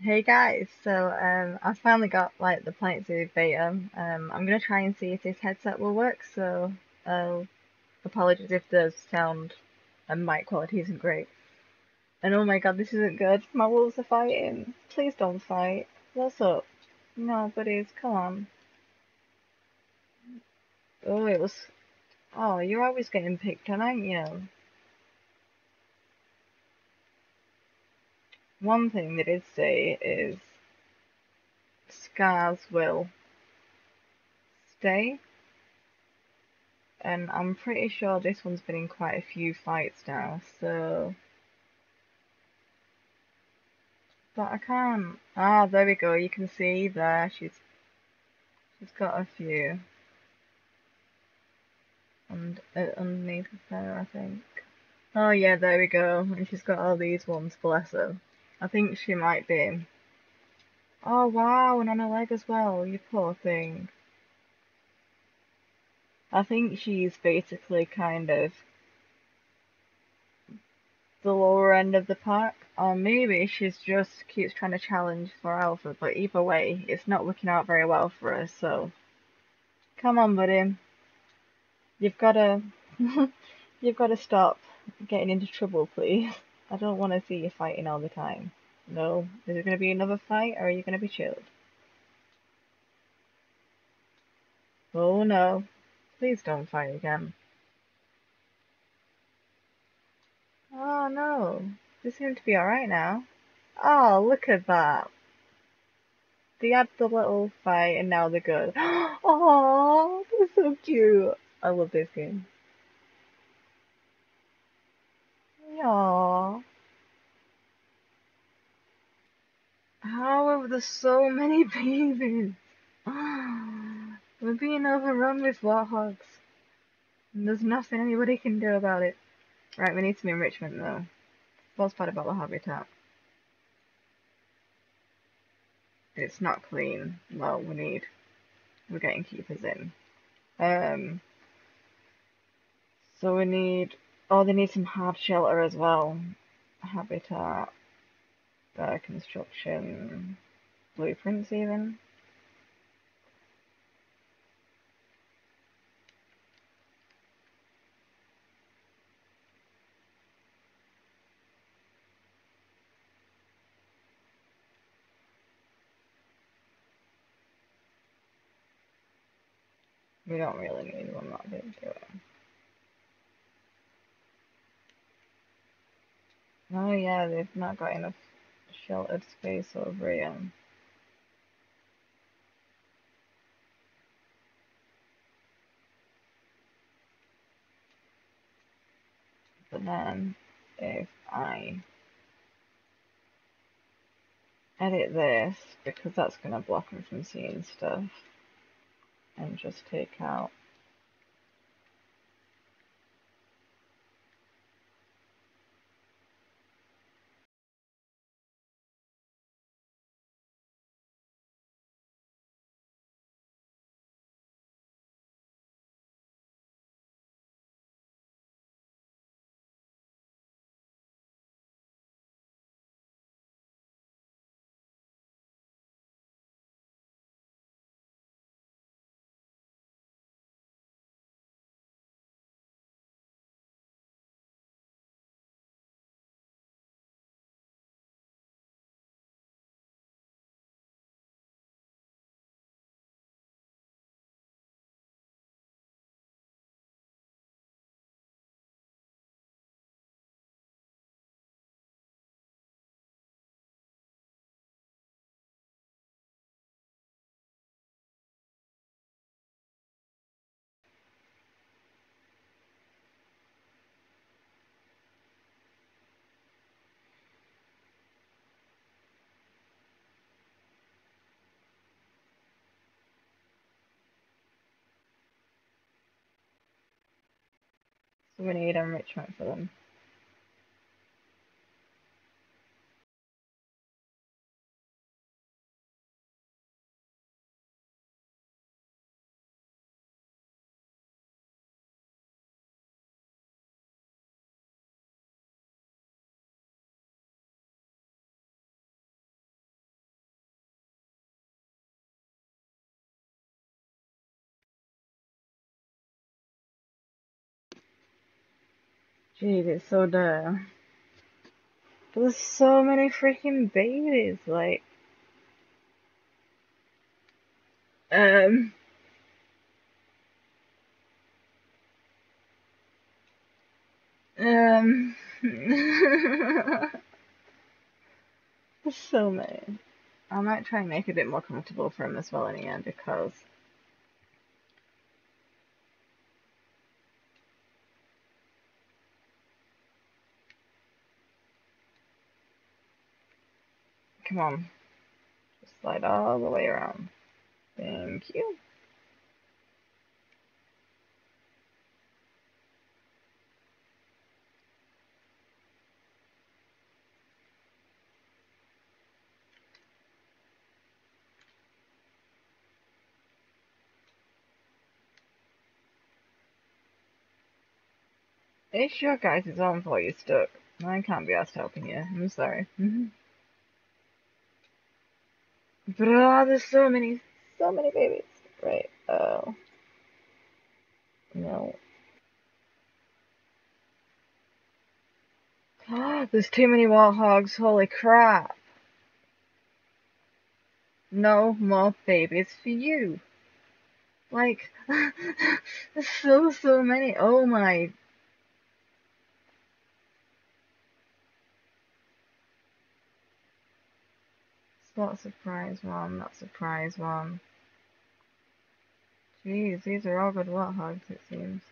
Hey guys, so um, I finally got like the Planet Zoo beta. Um, I'm gonna try and see if this headset will work. So, uh, apologies if the sound and mic quality isn't great. And oh my god, this isn't good. My wolves are fighting. Please don't fight. What's up? No, buddies, come on. Oh, it was. Oh, you're always getting picked on, aren't you? One thing they did say is scars will stay and I'm pretty sure this one's been in quite a few fights now, so... But I can't... Ah, there we go, you can see there, she's... She's got a few. And uh, underneath there, I think. Oh yeah, there we go, and she's got all these ones, bless her. I think she might be... Oh wow, and on her leg as well, you poor thing. I think she's basically kind of the lower end of the pack, or maybe she's just keeps trying to challenge for Alpha, but either way, it's not working out very well for her, so come on, buddy. You've gotta you've gotta stop getting into trouble, please. I don't want to see you fighting all the time. No? Is it gonna be another fight, or are you gonna be chilled? Oh no. Please don't fight again. Oh no. They seem to be alright now. Oh, look at that. They had the little fight and now they're good. Oh, they're so cute. I love this game. Aww. How are there so many babies? We're being overrun with warthogs. And there's nothing anybody can do about it. Right, we need some enrichment though. What's bad about the habitat? It's not clean. Well, we need... We're getting keepers in. Um, so we need... Oh, they need some hard shelter as well. Habitat. Uh, construction. Blueprints even. We don't really need one that big, do we? Oh yeah, they've not got enough sheltered space over here. But then, if I edit this, because that's going to block me from seeing stuff, and just take out We need enrichment for them. Jeez, it's so dire. There's so many freaking babies, like, um, um, there's so many. I might try and make it a bit more comfortable for him as well in the end because come on, just slide all the way around. Thank you. It's your guys' own fault you stuck. I can't be asked helping you. I'm sorry. but oh, there's so many, so many babies. Right. Oh. No. there's too many warthogs. Holy crap. No more babies for you. Like, there's so, so many. Oh my That surprise one, that surprise one. Jeez, these are all good warthogs, it seems.